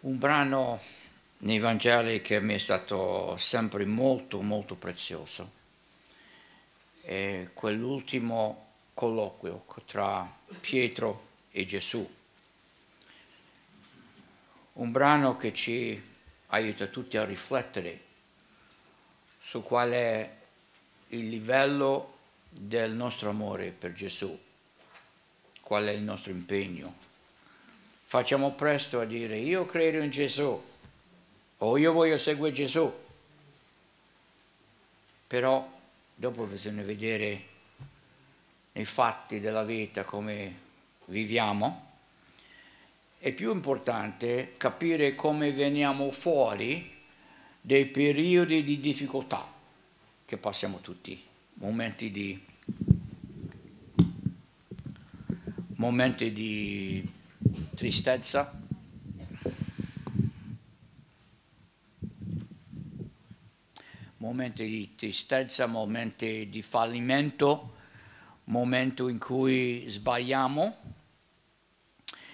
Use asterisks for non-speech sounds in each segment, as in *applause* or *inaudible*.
Un brano nei Vangeli che mi è stato sempre molto molto prezioso è quell'ultimo colloquio tra Pietro e Gesù. Un brano che ci aiuta tutti a riflettere su qual è il livello del nostro amore per Gesù, qual è il nostro impegno. Facciamo presto a dire io credo in Gesù o io voglio seguire Gesù, però dopo bisogna vedere nei fatti della vita come viviamo. È più importante capire come veniamo fuori dei periodi di difficoltà che passiamo tutti, momenti di, momenti di tristezza, momenti di tristezza, momenti di fallimento, momenti in cui sbagliamo.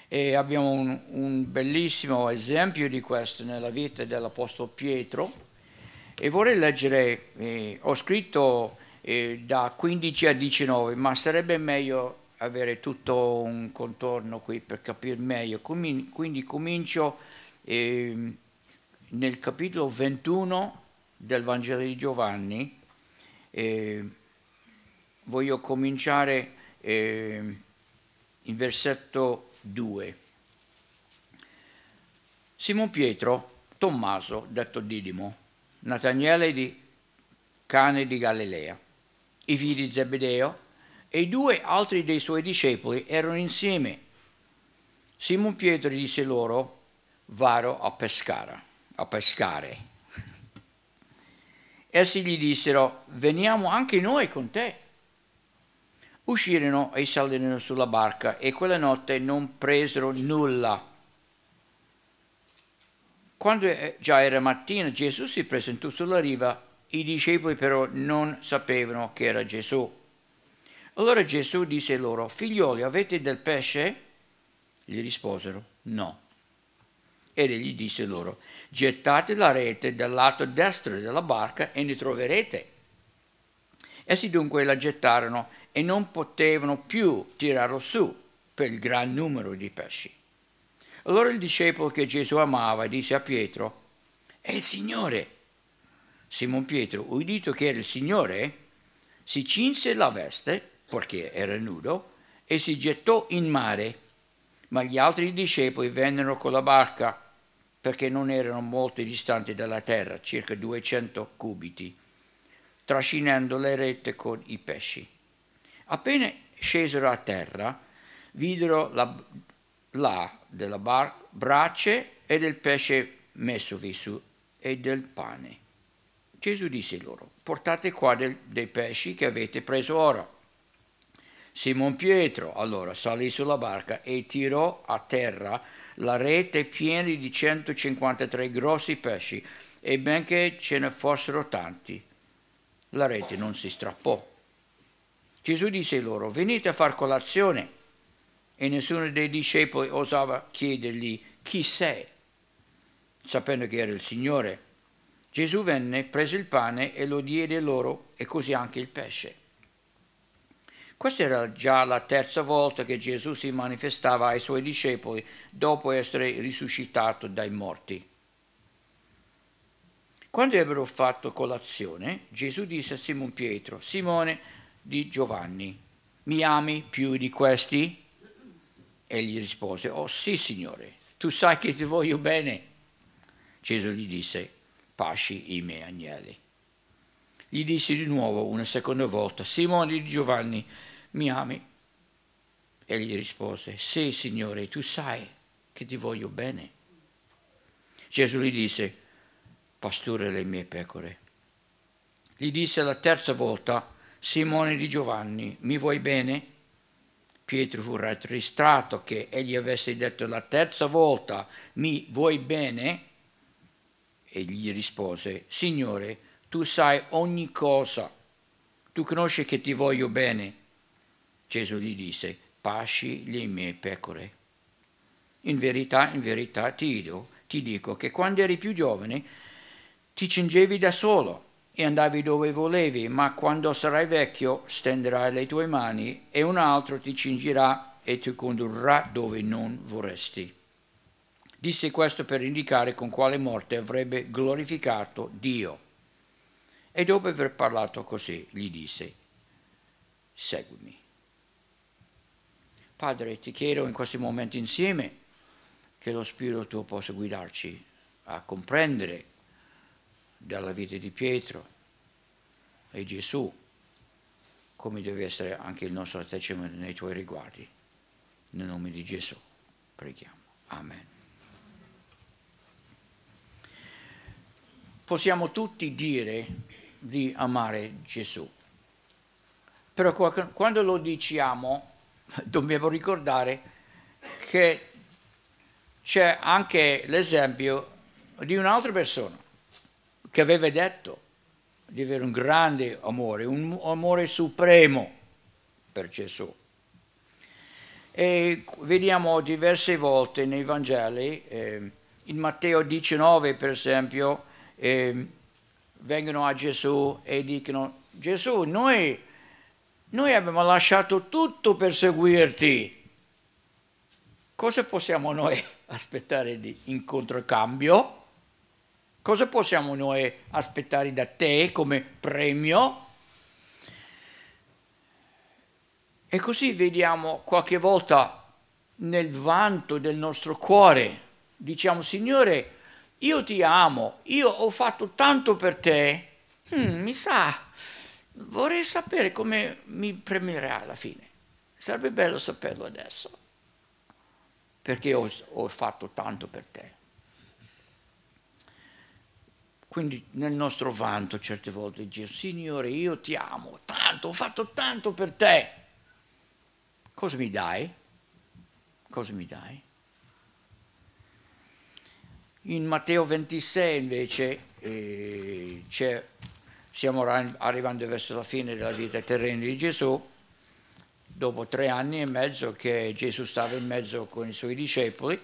E abbiamo un, un bellissimo esempio di questo nella vita dell'Apostolo Pietro. E vorrei leggere, eh, ho scritto eh, da 15 a 19, ma sarebbe meglio avere tutto un contorno qui per capire meglio. Quindi comincio eh, nel capitolo 21 del Vangelo di Giovanni. Eh, voglio cominciare eh, in versetto 2. Simon Pietro, Tommaso, detto Didimo, Nataniele di Cane di Galilea, i figli di Zebedeo e i due altri dei suoi discepoli erano insieme. Simon Pietro disse loro, varo a pescare, a pescare. Essi gli dissero, veniamo anche noi con te. Uscirono e salirono sulla barca e quella notte non presero nulla. Quando già era mattina Gesù si presentò sulla riva, i discepoli però non sapevano che era Gesù. Allora Gesù disse loro, figlioli, avete del pesce? Gli risposero, no. Ed egli disse loro, gettate la rete dal lato destro della barca e ne troverete. Essi dunque la gettarono e non potevano più tirarlo su per il gran numero di pesci. Allora il discepolo che Gesù amava disse a Pietro, è il Signore. Simon Pietro, udito che era il Signore, si cinse la veste, perché era nudo, e si gettò in mare. Ma gli altri discepoli vennero con la barca perché non erano molto distanti dalla terra, circa 200 cubiti, trascinando le rette con i pesci. Appena scesero a terra, videro la, là della bar- brace e del pesce messovi su e del pane. Gesù disse loro, portate qua del, dei pesci che avete preso ora. Simon Pietro allora salì sulla barca e tirò a terra la rete piena di 153 grossi pesci e benché ce ne fossero tanti, la rete non si strappò. Gesù disse loro, venite a far colazione. E nessuno dei discepoli osava chiedergli, chi sei? Sapendo che era il Signore. Gesù venne, prese il pane e lo diede loro e così anche il pesce. Questa era già la terza volta che Gesù si manifestava ai suoi discepoli dopo essere risuscitato dai morti. Quando ebbero fatto colazione, Gesù disse a Simon Pietro, Simone di Giovanni, mi ami più di questi? Egli rispose, oh sì Signore, tu sai che ti voglio bene. Gesù gli disse, pasci i miei agnelli. Gli disse di nuovo una seconda volta, Simone di Giovanni, mi ami? Egli rispose, sì Signore, tu sai che ti voglio bene. Gesù gli disse, pasture le mie pecore. Gli disse la terza volta, Simone di Giovanni, mi vuoi bene? Pietro fu rattristato che egli avesse detto la terza volta, mi vuoi bene? E gli rispose, Signore, tu sai ogni cosa, tu conosci che ti voglio bene. Gesù gli disse, pasci le mie pecore. In verità, in verità ti dico, ti dico che quando eri più giovane ti cingevi da solo e andavi dove volevi, ma quando sarai vecchio stenderai le tue mani e un altro ti cingirà e ti condurrà dove non vorresti. Disse questo per indicare con quale morte avrebbe glorificato Dio. E dopo aver parlato così, gli disse, seguimi. Padre, ti chiedo in questi momenti insieme che lo Spirito tuo possa guidarci a comprendere dalla vita di Pietro e Gesù come deve essere anche il nostro atteggiamento nei tuoi riguardi. Nel nome di Gesù preghiamo. Amen. Possiamo tutti dire di amare Gesù, però quando lo diciamo *laughs* dobbiamo ricordare che c'è anche l'esempio di un'altra persona che aveva detto di avere un grande amore, un amore supremo per Gesù. E vediamo diverse volte nei Vangeli, eh, in Matteo 19 per esempio, eh, vengono a Gesù e dicono, Gesù, noi, noi abbiamo lasciato tutto per seguirti, cosa possiamo noi *laughs* aspettare di, in controcambio? Cosa possiamo noi aspettare da te come premio? E così vediamo qualche volta nel vanto del nostro cuore, diciamo Signore, io ti amo, io ho fatto tanto per te, hmm, mi sa, vorrei sapere come mi premierà alla fine. Sarebbe bello saperlo adesso, perché ho, ho fatto tanto per te. Quindi nel nostro vanto certe volte dice, Signore, io ti amo tanto, ho fatto tanto per te. Cosa mi dai? Cosa mi dai? In Matteo 26 invece eh, stiamo arrivando verso la fine della vita terrena di Gesù, dopo tre anni e mezzo che Gesù stava in mezzo con i suoi discepoli,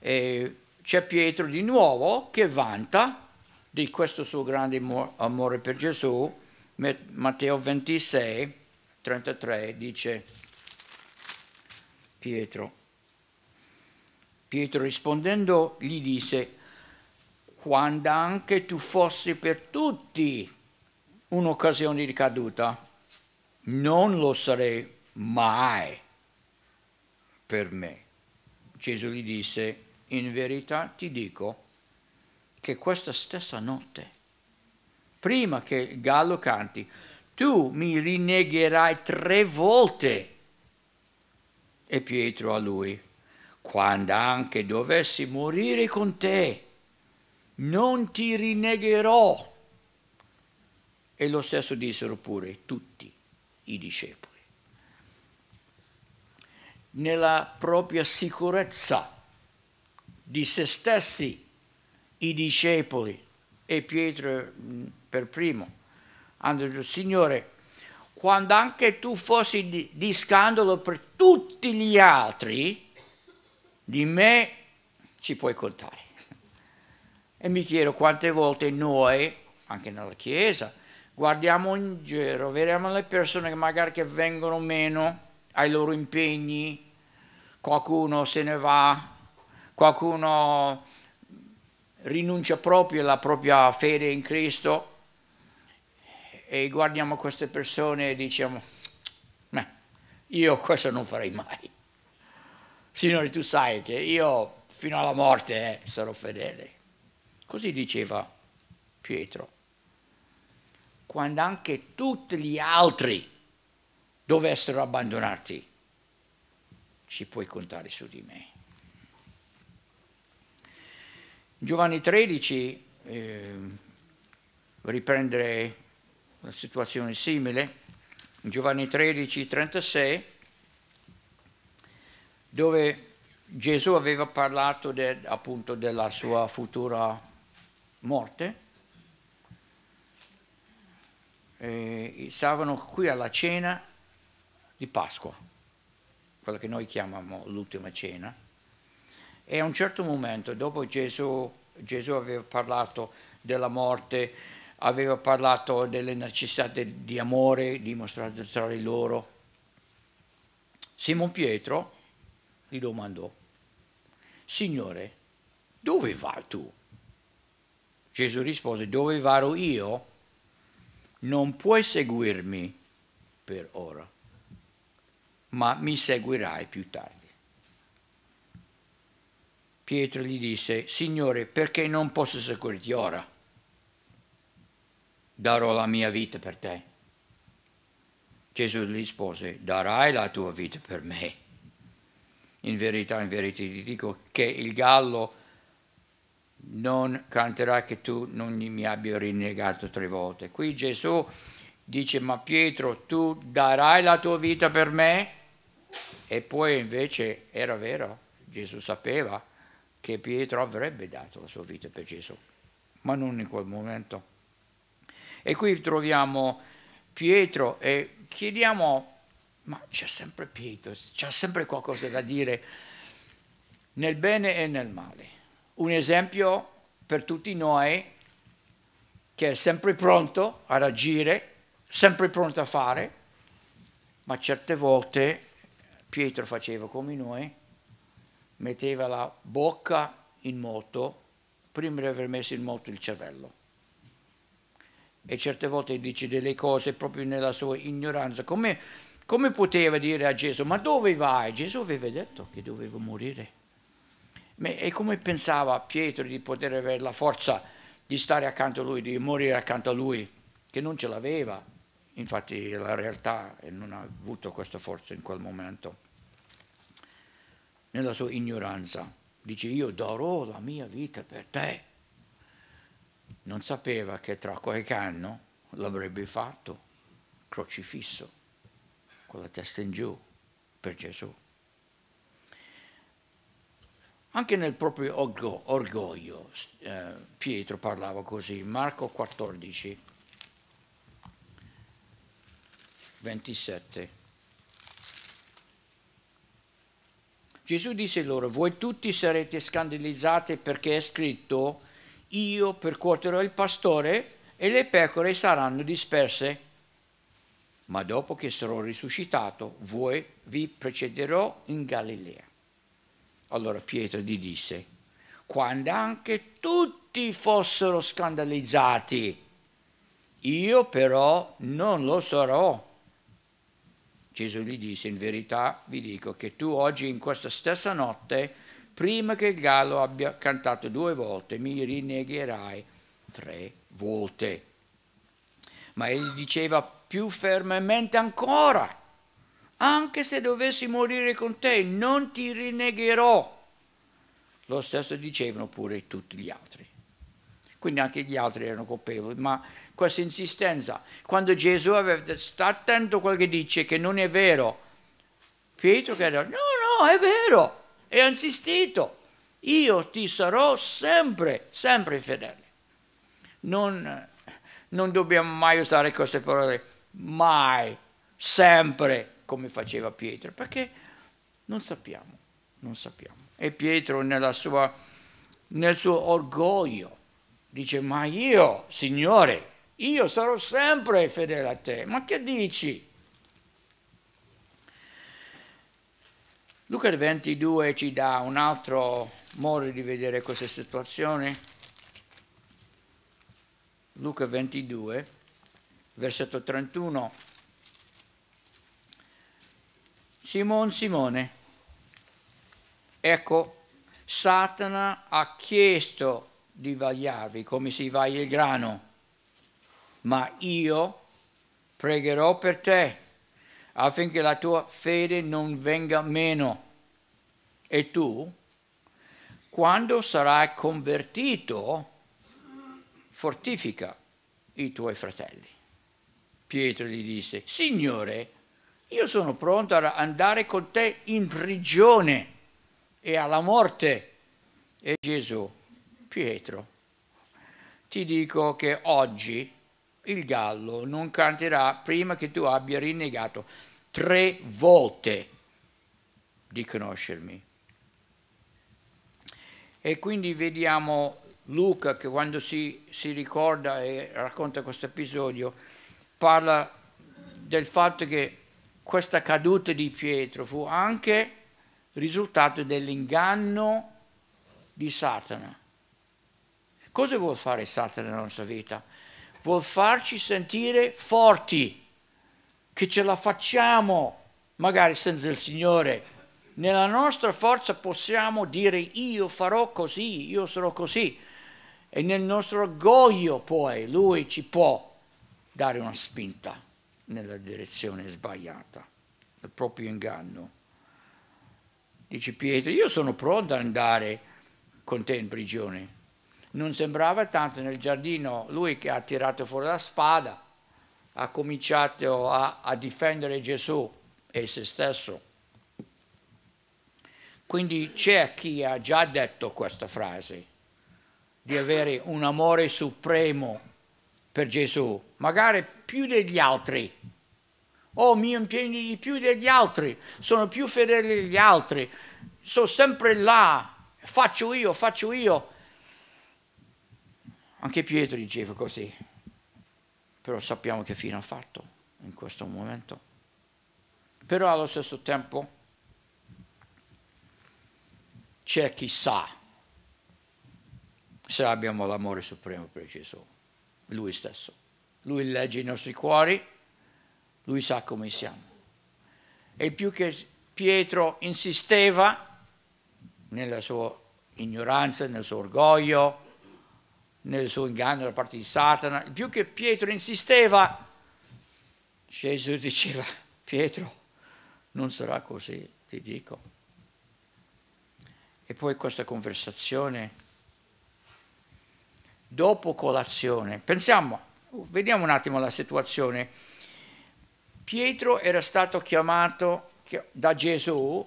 c'è Pietro di nuovo che vanta di questo suo grande amore per Gesù, Matteo 26, 33 dice Pietro. Pietro rispondendo gli disse, quando anche tu fossi per tutti un'occasione di caduta, non lo sarei mai per me. Gesù gli disse, in verità ti dico, che questa stessa notte, prima che il gallo canti, tu mi rinnegherai tre volte. E Pietro a lui, quando anche dovessi morire con te, non ti rinnegherò. E lo stesso dissero pure tutti i discepoli. Nella propria sicurezza di se stessi i discepoli e Pietro mm, per primo hanno detto, Signore, quando anche tu fossi di, di scandalo per tutti gli altri, di me ci puoi contare. E mi chiedo quante volte noi, anche nella Chiesa, guardiamo in giro, vediamo le persone che magari che vengono meno ai loro impegni, qualcuno se ne va, qualcuno rinuncia proprio alla propria fede in Cristo e guardiamo queste persone e diciamo, beh, io questo non farei mai. Signore, tu sai che io fino alla morte eh, sarò fedele. Così diceva Pietro. Quando anche tutti gli altri dovessero abbandonarti, ci puoi contare su di me. Giovanni 13 eh, riprendere una situazione simile, Giovanni 13, 36, dove Gesù aveva parlato de, appunto della sua futura morte. E stavano qui alla cena di Pasqua, quella che noi chiamiamo l'ultima cena E a un certo momento, dopo Gesù, Gesù aveva parlato della morte, aveva parlato delle necessità di amore dimostrate tra loro, Simon Pietro gli domandò, Signore, dove vai tu? Gesù rispose, dove vado io? Non puoi seguirmi per ora, ma mi seguirai più tardi. Pietro gli disse, Signore, perché non posso seguirti ora? Darò la mia vita per te. Gesù gli rispose, darai la tua vita per me. In verità, in verità ti dico che il gallo non canterà che tu non mi abbia rinnegato tre volte. Qui Gesù dice, ma Pietro, tu darai la tua vita per me? E poi invece era vero, Gesù sapeva che Pietro avrebbe dato la sua vita per Gesù, ma non in quel momento. E qui troviamo Pietro e chiediamo, ma c'è sempre Pietro, c'è sempre qualcosa da dire nel bene e nel male. Un esempio per tutti noi che è sempre pronto ad agire, sempre pronto a fare, ma certe volte Pietro faceva come noi, metteva la bocca in moto prima di aver messo in moto il cervello. E certe volte dice delle cose proprio nella sua ignoranza. Come, come poteva dire a Gesù, ma dove vai? Gesù aveva detto che doveva morire. E come pensava Pietro di poter avere la forza di stare accanto a lui, di morire accanto a lui, che non ce l'aveva. Infatti la realtà non ha avuto questa forza in quel momento nella sua ignoranza. Dice io darò la mia vita per te. Non sapeva che tra qualche anno l'avrebbe fatto crocifisso, con la testa in giù, per Gesù. Anche nel proprio orgoglio eh, Pietro parlava così, Marco 14, 27. Gesù disse loro, voi tutti sarete scandalizzati perché è scritto, io percuoterò il pastore e le pecore saranno disperse. Ma dopo che sarò risuscitato, voi vi precederò in Galilea. Allora Pietro gli disse, quando anche tutti fossero scandalizzati, io però non lo sarò. Gesù gli disse, in verità vi dico che tu oggi in questa stessa notte, prima che il gallo abbia cantato due volte, mi rinnegherai tre volte. Ma egli diceva più fermamente ancora, anche se dovessi morire con te, non ti rinnegherò. Lo stesso dicevano pure tutti gli altri. Quindi anche gli altri erano colpevoli, ma questa insistenza. Quando Gesù aveva detto, sta attento a quel che dice, che non è vero. Pietro che detto, no, no, è vero, e ha insistito. Io ti sarò sempre, sempre fedele. Non, non dobbiamo mai usare queste parole, mai, sempre, come faceva Pietro, perché non sappiamo, non sappiamo. E Pietro sua, nel suo orgoglio dice, ma io, Signore, io sarò sempre fedele a te. Ma che dici? Luca 22 ci dà un altro modo di vedere questa situazione. Luca 22, versetto 31. Simone, Simone, ecco, Satana ha chiesto di vagliarvi come si vaglia il grano ma io pregherò per te affinché la tua fede non venga meno. E tu, quando sarai convertito, fortifica i tuoi fratelli. Pietro gli disse, Signore, io sono pronto ad andare con te in prigione e alla morte. E Gesù, Pietro, ti dico che oggi il gallo non canterà prima che tu abbia rinnegato tre volte di conoscermi. E quindi vediamo Luca che quando si, si ricorda e racconta questo episodio parla del fatto che questa caduta di Pietro fu anche risultato dell'inganno di Satana. Cosa vuol fare Satana nella nostra vita? Vuol farci sentire forti, che ce la facciamo, magari senza il Signore. Nella nostra forza possiamo dire io farò così, io sarò così. E nel nostro orgoglio poi lui ci può dare una spinta nella direzione sbagliata, il proprio inganno. Dice Pietro, io sono pronto ad andare con te in prigione. Non sembrava tanto nel giardino lui che ha tirato fuori la spada, ha cominciato a, a difendere Gesù e se stesso. Quindi c'è chi ha già detto questa frase, di avere un amore supremo per Gesù, magari più degli altri. Oh, mi impegno di più degli altri, sono più fedele degli altri, sono sempre là, faccio io, faccio io. Anche Pietro diceva così, però sappiamo che fine ha fatto in questo momento. Però allo stesso tempo c'è chi sa se abbiamo l'amore supremo per Gesù lui stesso. Lui legge i nostri cuori, lui sa come siamo. E più che Pietro insisteva nella sua ignoranza, nel suo orgoglio, nel suo inganno da parte di Satana, più che Pietro insisteva, Gesù diceva, Pietro, non sarà così, ti dico. E poi questa conversazione dopo colazione. Pensiamo, vediamo un attimo la situazione. Pietro era stato chiamato da Gesù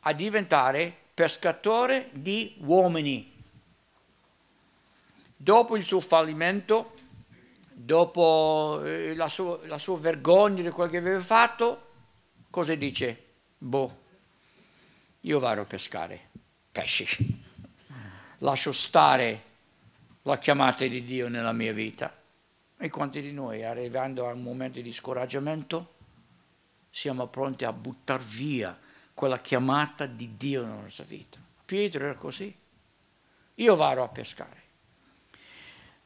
a diventare pescatore di uomini. Dopo il suo fallimento, dopo eh, la, sua, la sua vergogna di quello che aveva fatto, cosa dice? Boh, io vado a pescare pesci. Lascio stare la chiamata di Dio nella mia vita. E quanti di noi, arrivando a un momento di scoraggiamento, siamo pronti a buttare via quella chiamata di Dio nella nostra vita? Pietro era così. Io vado a pescare.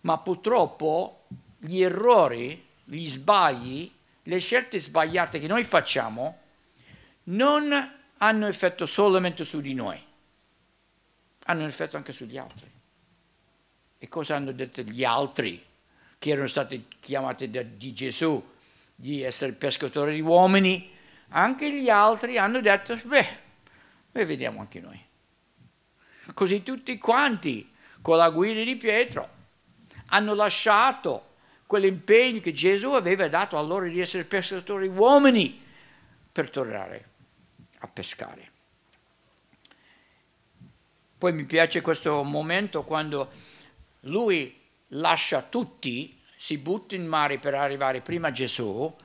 Ma purtroppo gli errori, gli sbagli, le scelte sbagliate che noi facciamo non hanno effetto solamente su di noi, hanno effetto anche sugli altri. E cosa hanno detto gli altri che erano stati chiamati da, di Gesù di essere pescatori di uomini? Anche gli altri hanno detto, beh, beh, vediamo anche noi. Così tutti quanti, con la guida di Pietro, hanno lasciato quell'impegno che Gesù aveva dato a loro di essere pescatori uomini per tornare a pescare. Poi mi piace questo momento quando lui lascia tutti, si butta in mare per arrivare prima a Gesù,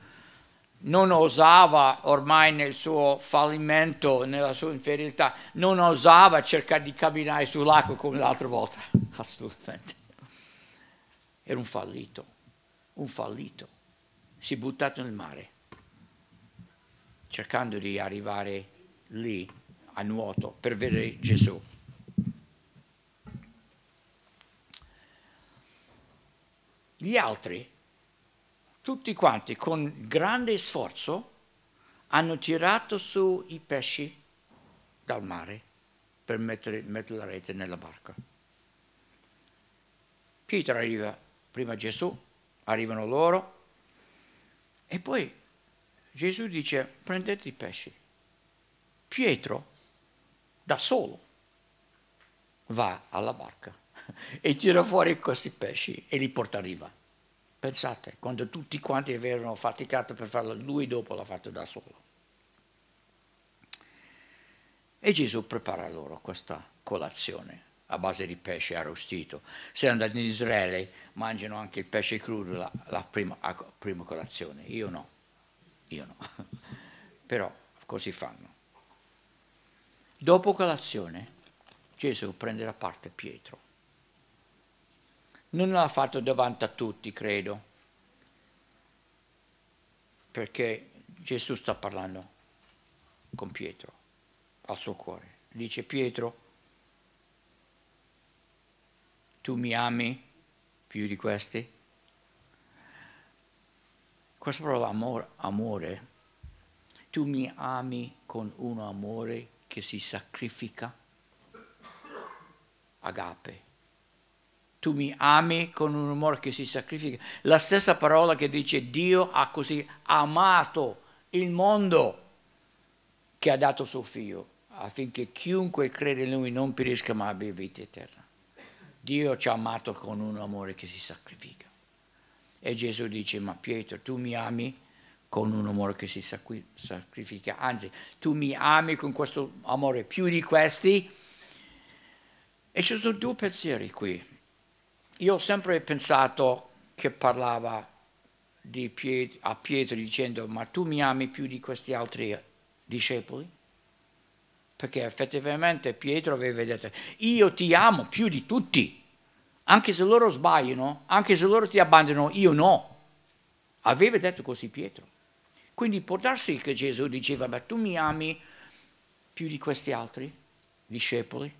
non osava ormai nel suo fallimento, nella sua inferiorità, non osava cercare di camminare sull'acqua come l'altra volta, *laughs* assolutamente. Era un fallito, un fallito. Si è buttato nel mare, cercando di arrivare lì a nuoto per vedere Gesù. Gli altri, tutti quanti, con grande sforzo, hanno tirato su i pesci dal mare per mettere, mettere la rete nella barca. Pietro arriva prima Gesù, arrivano loro e poi Gesù dice prendete i pesci. Pietro da solo va alla barca *laughs* e tira fuori questi pesci e li porta a riva. Pensate, quando tutti quanti avevano faticato per farlo, lui dopo l'ha fatto da solo. E Gesù prepara loro questa colazione a base di pesce arrostito. Se andate in Israele mangiano anche il pesce crudo la, la prima, prima colazione. Io no, io no. *laughs* Però così fanno. Dopo colazione Gesù prende da parte Pietro. Non l'ha fatto davanti a tutti, credo, perché Gesù sta parlando con Pietro al suo cuore. Dice Pietro, tu mi ami più di questi? Questa parola amore, amore, tu mi ami con un amore che si sacrifica? Agape. Tu mi ami con un amore che si sacrifica. La stessa parola che dice Dio ha così amato il mondo che ha dato suo figlio affinché chiunque crede in lui non perisca ma abbia vita eterna. Dio ci ha amato con un amore che si sacrifica. E Gesù dice, ma Pietro, tu mi ami con un amore che si sacrifica, anzi, tu mi ami con questo amore più di questi. E ci sono due pensieri qui. Io ho sempre pensato che parlava Pietro, a Pietro dicendo, ma tu mi ami più di questi altri discepoli? Perché effettivamente Pietro aveva detto, io ti amo più di tutti anche se loro sbagliano, anche se loro ti abbandonano, io no. Aveva detto così Pietro. Quindi può darsi che Gesù diceva, ma tu mi ami più di questi altri discepoli?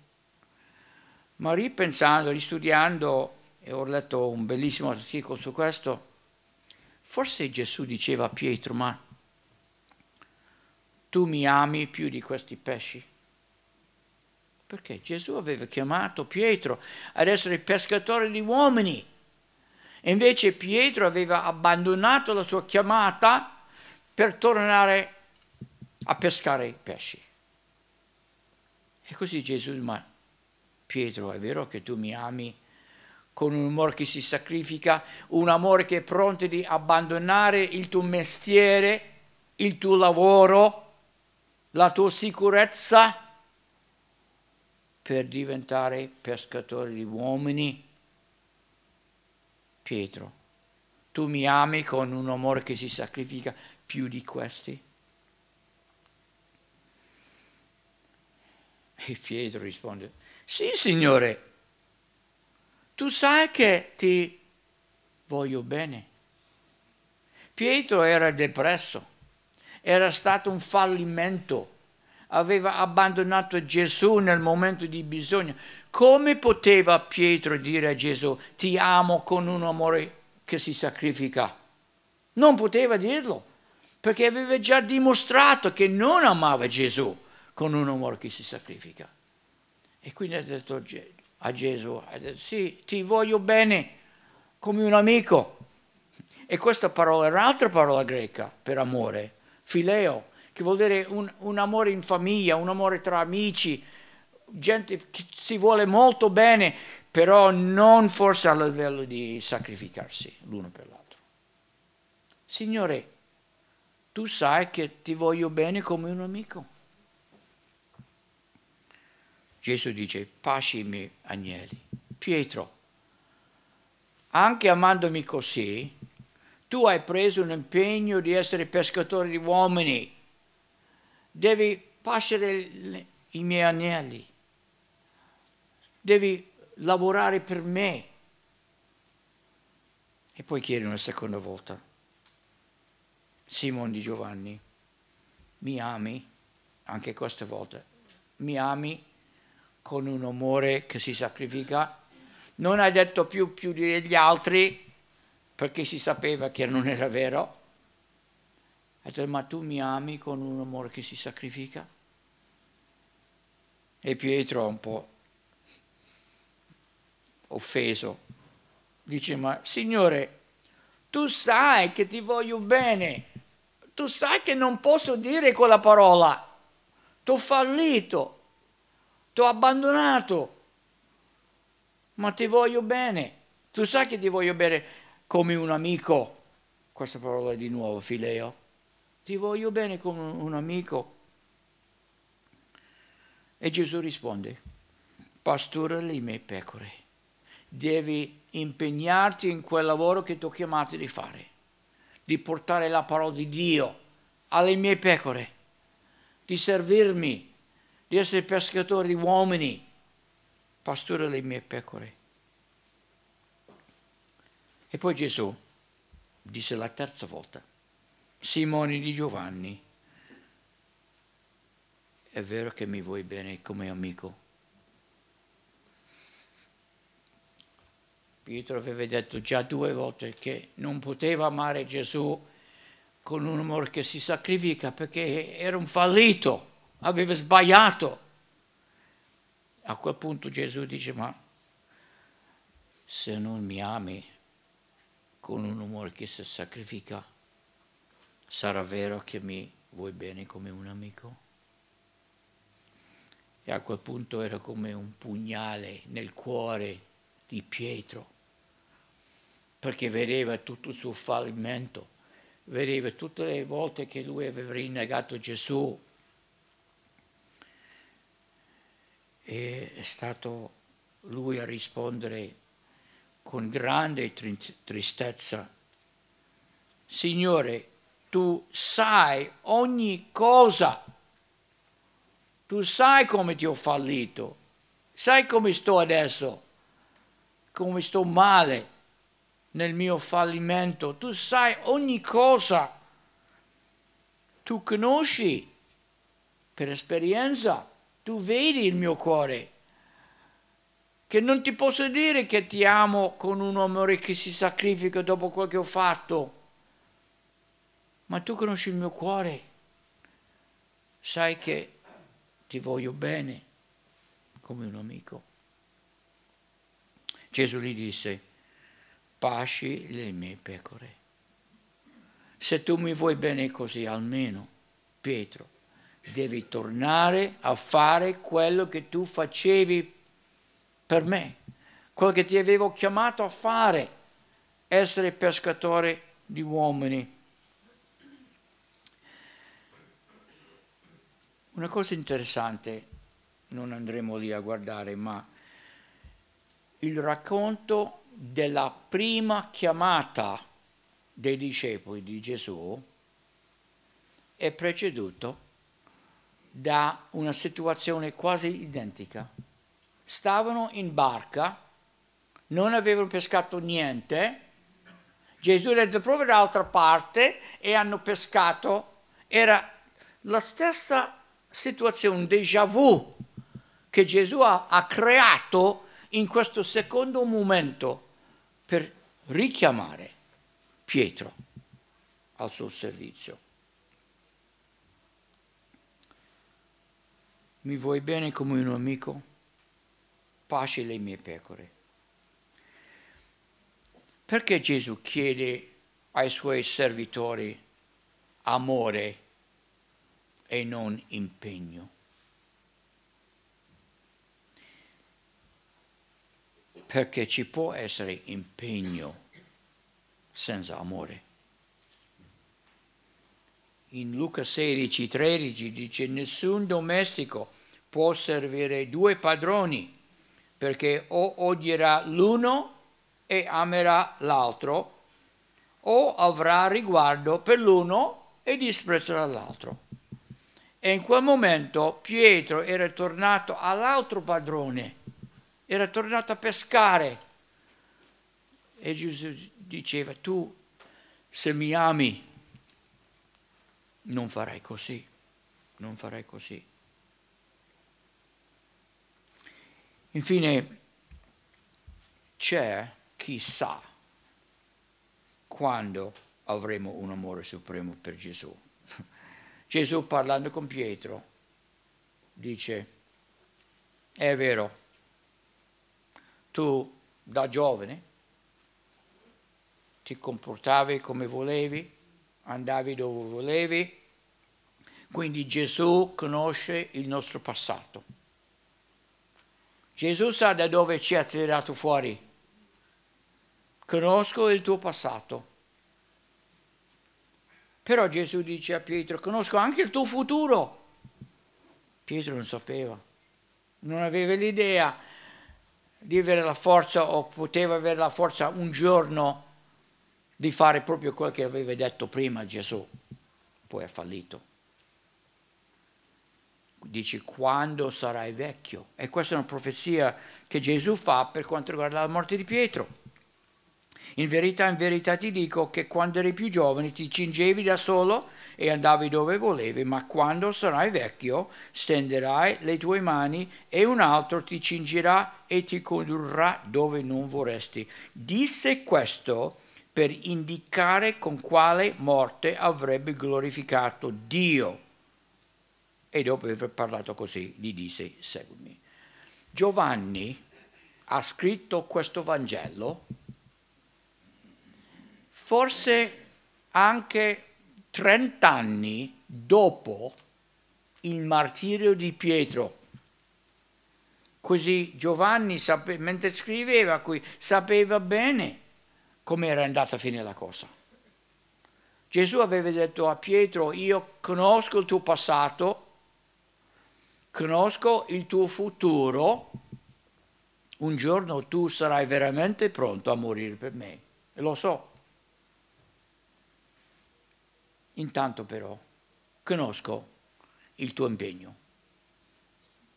Ma ripensando, ristudiando, e ho letto un bellissimo articolo su questo, forse Gesù diceva a Pietro, ma tu mi ami più di questi pesci? Perché Gesù aveva chiamato Pietro ad essere pescatore di uomini. E invece Pietro aveva abbandonato la sua chiamata per tornare a pescare i pesci. E così Gesù, ma Pietro, è vero che tu mi ami con un amore che si sacrifica, un amore che è pronto di abbandonare il tuo mestiere, il tuo lavoro, la tua sicurezza? per diventare pescatore di uomini? Pietro, tu mi ami con un amore che si sacrifica più di questi? E Pietro risponde, sì Signore, tu sai che ti voglio bene. Pietro era depresso, era stato un fallimento aveva abbandonato Gesù nel momento di bisogno. Come poteva Pietro dire a Gesù ti amo con un amore che si sacrifica? Non poteva dirlo, perché aveva già dimostrato che non amava Gesù con un amore che si sacrifica. E quindi ha detto a Gesù, ha detto, sì, ti voglio bene come un amico. E questa parola è un'altra parola greca per amore, fileo, che vuol dire un, un amore in famiglia, un amore tra amici, gente che si vuole molto bene, però non forse a livello di sacrificarsi l'uno per l'altro. Signore, tu sai che ti voglio bene come un amico. Gesù dice, pasci i miei agnelli. Pietro, anche amandomi così, tu hai preso un impegno di essere pescatore di uomini devi pascere i miei agnelli, devi lavorare per me. E poi chiede una seconda volta, Simone di Giovanni, mi ami? Anche questa volta, mi ami con un amore che si sacrifica? Non hai detto più, più degli altri perché si sapeva che non era vero ha detto, ma tu mi ami con un amore che si sacrifica? E Pietro un po' offeso dice, ma Signore, tu sai che ti voglio bene, tu sai che non posso dire quella parola, ti ho fallito, ti ho abbandonato, ma ti voglio bene, tu sai che ti voglio bene come un amico, questa parola di nuovo, fileo. Ti voglio bene come un amico. E Gesù risponde, pastora le mie pecore, devi impegnarti in quel lavoro che ti ho chiamato di fare, di portare la parola di Dio alle mie pecore, di servirmi, di essere pescatore di uomini. pastura le mie pecore. E poi Gesù disse la terza volta, Simone di Giovanni, è vero che mi vuoi bene come amico? Pietro aveva detto già due volte che non poteva amare Gesù con un amore che si sacrifica perché era un fallito, aveva sbagliato. A quel punto Gesù dice, ma se non mi ami con un amore che si sacrifica, sarà vero che mi vuoi bene come un amico? E a quel punto era come un pugnale nel cuore di Pietro perché vedeva tutto il suo fallimento, vedeva tutte le volte che lui aveva rinnegato Gesù. E è stato lui a rispondere con grande tristezza, Signore, tu sai ogni cosa, tu sai come ti ho fallito, sai come sto adesso, come sto male nel mio fallimento, tu sai ogni cosa, tu conosci per esperienza, tu vedi il mio cuore, che non ti posso dire che ti amo con un amore che si sacrifica dopo quel che ho fatto, ma tu conosci il mio cuore, sai che ti voglio bene come un amico. Gesù gli disse, pasci le mie pecore. Se tu mi vuoi bene così, almeno, Pietro, devi tornare a fare quello che tu facevi per me, quello che ti avevo chiamato a fare, essere pescatore di uomini. Una cosa interessante, non andremo lì a guardare, ma il racconto della prima chiamata dei discepoli di Gesù è preceduto da una situazione quasi identica. Stavano in barca, non avevano pescato niente, Gesù è andato proprio dall'altra parte e hanno pescato. Era la stessa situazione, un déjà vu che Gesù ha, ha creato in questo secondo momento per richiamare Pietro al suo servizio. Mi vuoi bene come un amico? Pace le mie pecore. Perché Gesù chiede ai suoi servitori amore e non impegno? perché ci può essere impegno senza amore. In Luca 16, 13 dice nessun domestico può servire due padroni perché o odierà l'uno e amerà l'altro o avrà riguardo per l'uno e disprezzerà l'altro. E in quel momento Pietro era tornato all'altro padrone era tornato a pescare. E Gesù diceva, tu se mi ami non farai così, non farai così. Infine, c'è chi sa quando avremo un amore supremo per Gesù. *laughs* Gesù parlando con Pietro dice, è vero, tu da giovane ti comportavi come volevi, andavi dove volevi, quindi Gesù conosce il nostro passato. Gesù sa da dove ci ha tirato fuori. Conosco il tuo passato. Però Gesù dice a Pietro, conosco anche il tuo futuro. Pietro non sapeva, non aveva l'idea di avere la forza o poteva avere la forza un giorno di fare proprio quello che aveva detto prima Gesù, poi ha fallito. Dice quando sarai vecchio. E questa è una profezia che Gesù fa per quanto riguarda la morte di Pietro. In verità, in verità ti dico che quando eri più giovane ti cingevi da solo e andavi dove volevi, ma quando sarai vecchio stenderai le tue mani e un altro ti cingerà e ti condurrà dove non vorresti. Disse questo per indicare con quale morte avrebbe glorificato Dio. E dopo aver parlato così, gli disse, seguimi. Giovanni ha scritto questo Vangelo forse anche 30 anni dopo il martirio di Pietro. Così Giovanni, mentre scriveva qui, sapeva bene come era andata a finire la cosa. Gesù aveva detto a Pietro, io conosco il tuo passato, conosco il tuo futuro, un giorno tu sarai veramente pronto a morire per me. E lo so. Intanto però conosco il tuo impegno,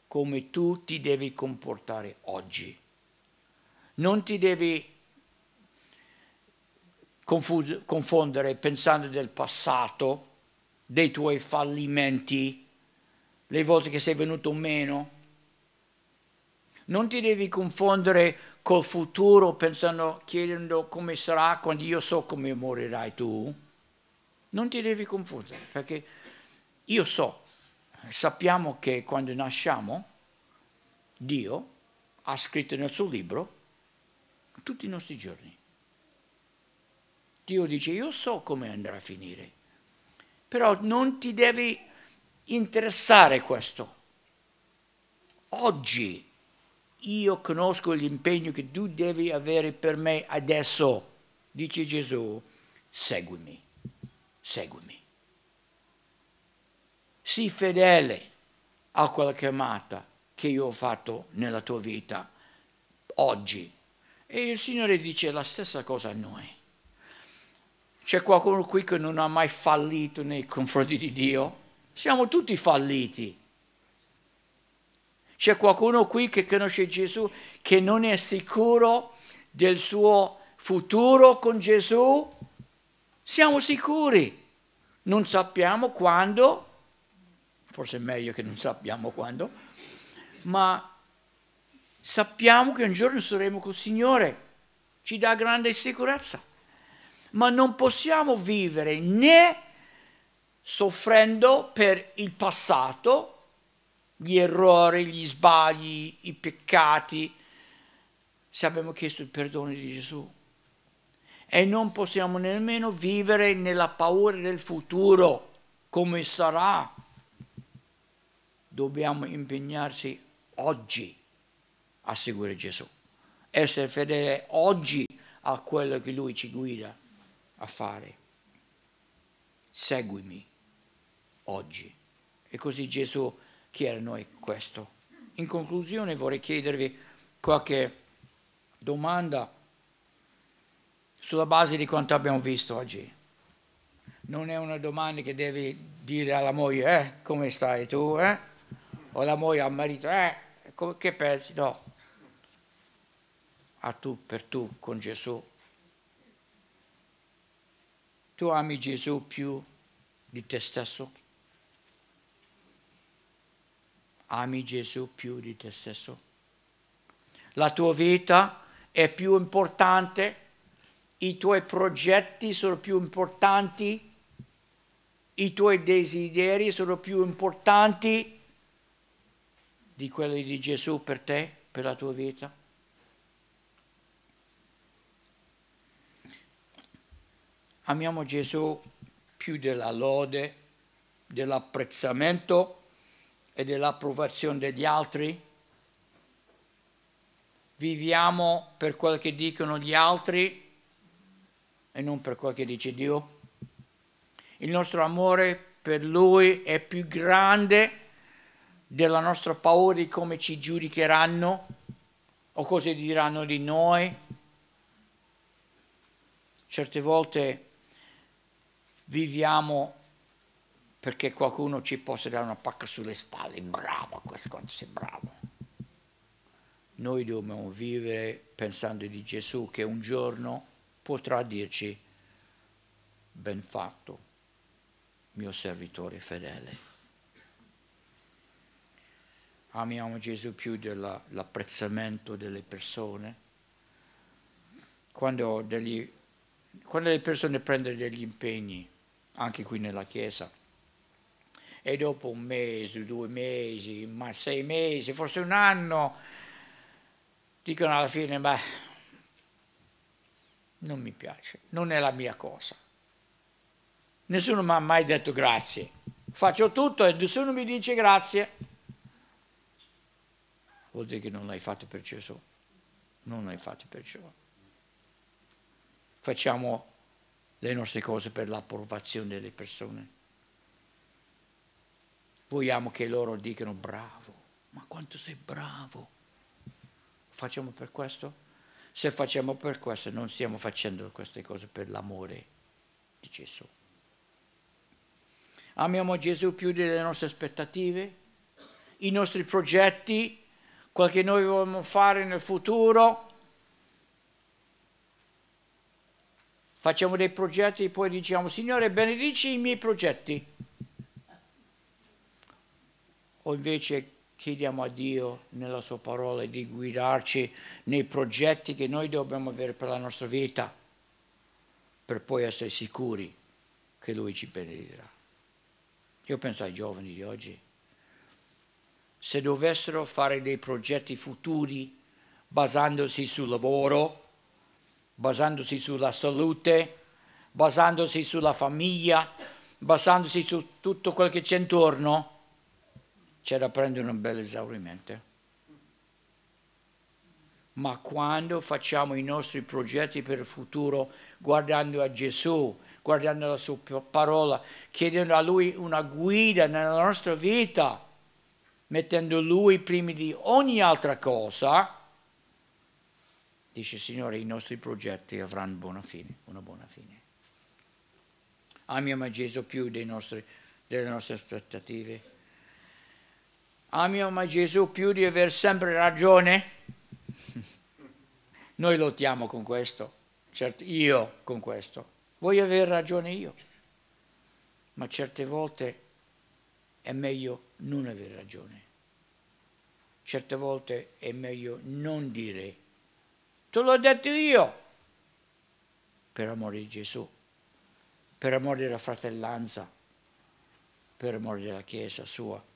come tu ti devi comportare oggi. Non ti devi confondere pensando del passato, dei tuoi fallimenti, le volte che sei venuto meno. Non ti devi confondere col futuro pensando, chiedendo come sarà quando io so come morirai tu non ti devi confondere, perché io so, sappiamo che quando nasciamo, Dio ha scritto nel suo libro tutti i nostri giorni. Dio dice, io so come andrà a finire, però non ti devi interessare questo. Oggi io conosco l'impegno che tu devi avere per me adesso, dice Gesù, seguimi seguimi. Sii fedele a quella chiamata che io ho fatto nella tua vita oggi. E il Signore dice la stessa cosa a noi. C'è qualcuno qui che non ha mai fallito nei confronti di Dio? Siamo tutti falliti. C'è qualcuno qui che conosce Gesù che non è sicuro del suo futuro con Gesù? Siamo sicuri non sappiamo quando, forse è meglio che non sappiamo quando, ma sappiamo che un giorno saremo col Signore, ci dà grande sicurezza, ma non possiamo vivere né soffrendo per il passato, gli errori, gli sbagli, i peccati, se abbiamo chiesto il perdono di Gesù e non possiamo nemmeno vivere nella paura del futuro, come sarà. Dobbiamo impegnarsi oggi a seguire Gesù, essere fedele oggi a quello che Lui ci guida a fare. Seguimi oggi. E così Gesù chiede a noi questo. In conclusione vorrei chiedervi qualche domanda sulla base di quanto abbiamo visto oggi. Non è una domanda che devi dire alla moglie, eh, come stai tu, eh? O la moglie al marito, eh, che pensi? No. A tu, per tu, con Gesù. Tu ami Gesù più di te stesso? Ami Gesù più di te stesso? La tua vita è più importante i tuoi progetti sono più importanti, i tuoi desideri sono più importanti di quelli di Gesù per te, per la tua vita. Amiamo Gesù più della lode, dell'apprezzamento e dell'approvazione degli altri. Viviamo per quel che dicono gli altri e non per quel che dice Dio. Il nostro amore per Lui è più grande della nostra paura di come ci giudicheranno o cosa diranno di noi. Certe volte viviamo perché qualcuno ci possa dare una pacca sulle spalle, bravo, questo quanto sei bravo. Noi dobbiamo vivere pensando di Gesù che un giorno potrà dirci, ben fatto, mio servitore fedele. Amiamo Gesù più dell'apprezzamento delle persone. Quando, degli, quando le persone prendono degli impegni, anche qui nella Chiesa, e dopo un mese, due mesi, ma sei mesi, forse un anno, dicono alla fine, beh, non mi piace, non è la mia cosa. Nessuno mi ha mai detto grazie. Faccio tutto e nessuno mi dice grazie. Vuol dire che non l'hai fatto per Gesù. Non l'hai fatto per Gesù. Facciamo le nostre cose per l'approvazione delle persone vogliamo che loro dicano bravo, ma quanto sei bravo. Facciamo per questo? Se facciamo per questo non stiamo facendo queste cose per l'amore di Gesù. Amiamo Gesù più delle nostre aspettative, i nostri progetti, quel che noi vogliamo fare nel futuro. Facciamo dei progetti e poi diciamo, Signore, benedici i miei progetti o invece chiediamo a Dio nella sua parola di guidarci nei progetti che noi dobbiamo avere per la nostra vita, per poi essere sicuri che Lui ci benedirà. Io penso ai giovani di oggi. Se dovessero fare dei progetti futuri basandosi sul lavoro, basandosi sulla salute, basandosi sulla famiglia, basandosi su tutto quel che c'è intorno, c'è da prendere un bel esaurimento. Ma quando facciamo i nostri progetti per il futuro guardando a Gesù, guardando la sua parola, chiedendo a Lui una guida nella nostra vita, mettendo Lui prima di ogni altra cosa, dice Signore, i nostri progetti avranno buona fine, una buona fine. Amiamo Gesù più nostri, delle nostre aspettative Amiamo Gesù più di aver sempre ragione? *laughs* Noi lottiamo con questo, certo, io con questo. Voglio avere ragione io, ma certe volte è meglio non avere ragione. Certe volte è meglio non dire, te l'ho detto io, per amore di Gesù, per amore della fratellanza, per amore della Chiesa sua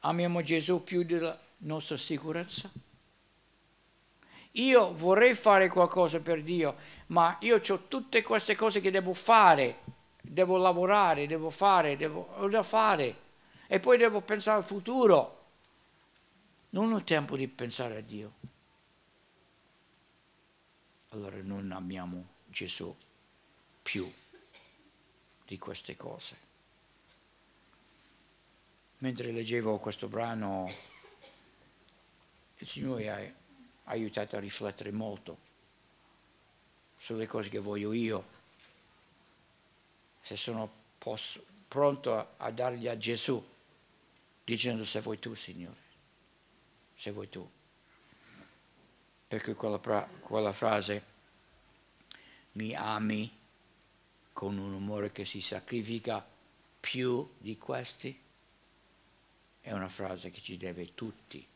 amiamo Gesù più della nostra sicurezza? Io vorrei fare qualcosa per Dio, ma io ho tutte queste cose che devo fare, devo lavorare, devo fare, devo, da fare e poi devo pensare al futuro. Non ho tempo di pensare a Dio. Allora non amiamo Gesù più di queste cose mentre leggevo questo brano, il Signore ha aiutato a riflettere molto sulle cose che voglio io, se sono posso, pronto a, dargli a Gesù, dicendo se vuoi tu, Signore, se vuoi tu. Perché quella, quella frase, mi ami con un amore che si sacrifica più di questi, è una frase che ci deve tutti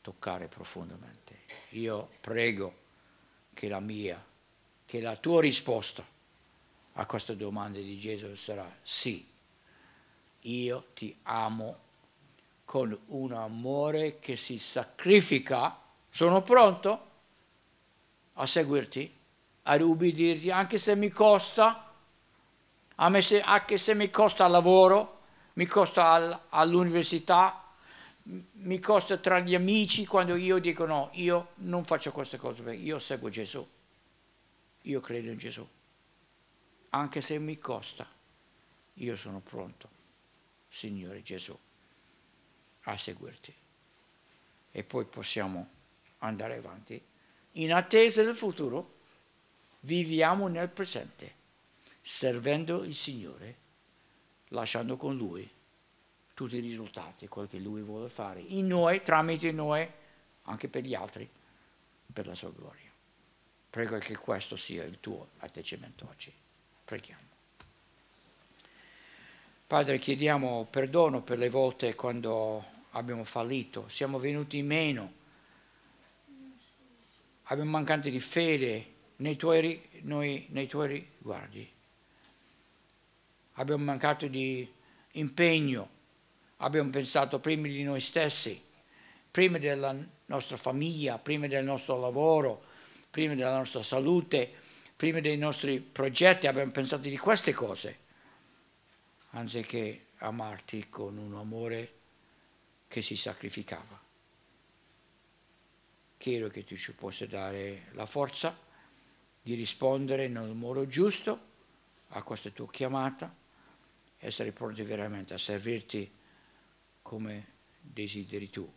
toccare profondamente. Io prego che la mia, che la tua risposta a questa domanda di Gesù sarà sì, io ti amo con un amore che si sacrifica, sono pronto a seguirti, ad ubbidirti, anche se mi costa, anche se mi costa lavoro, mi costa all'università, mi costa tra gli amici quando io dico no, io non faccio queste cose, io seguo Gesù, io credo in Gesù, anche se mi costa, io sono pronto, Signore Gesù, a seguirti. E poi possiamo andare avanti. In attesa del futuro, viviamo nel presente. servendo il Signore, lasciando con Lui tutti i risultati, quello che Lui vuole fare, in noi, tramite noi, anche per gli altri, per la sua gloria. Prego che questo sia il tuo atteggiamento oggi. Preghiamo. Padre, chiediamo perdono per le volte quando abbiamo fallito, siamo venuti meno, abbiamo mancato di fede nei tuoi, noi, nei tuoi riguardi, abbiamo mancato di impegno, abbiamo pensato prima di noi stessi, prima della nostra famiglia, prima del nostro lavoro, prima della nostra salute, prima dei nostri progetti, abbiamo pensato di queste cose, anziché amarti con un amore che si sacrificava. Chiedo che tu ci possa dare la forza di rispondere nel modo giusto a questa tua chiamata, essere pronti veramente a servirti come desideri tu,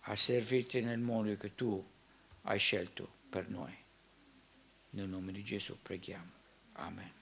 a servirti nel modo che tu hai scelto per noi. Nel nome di Gesù preghiamo. Amen.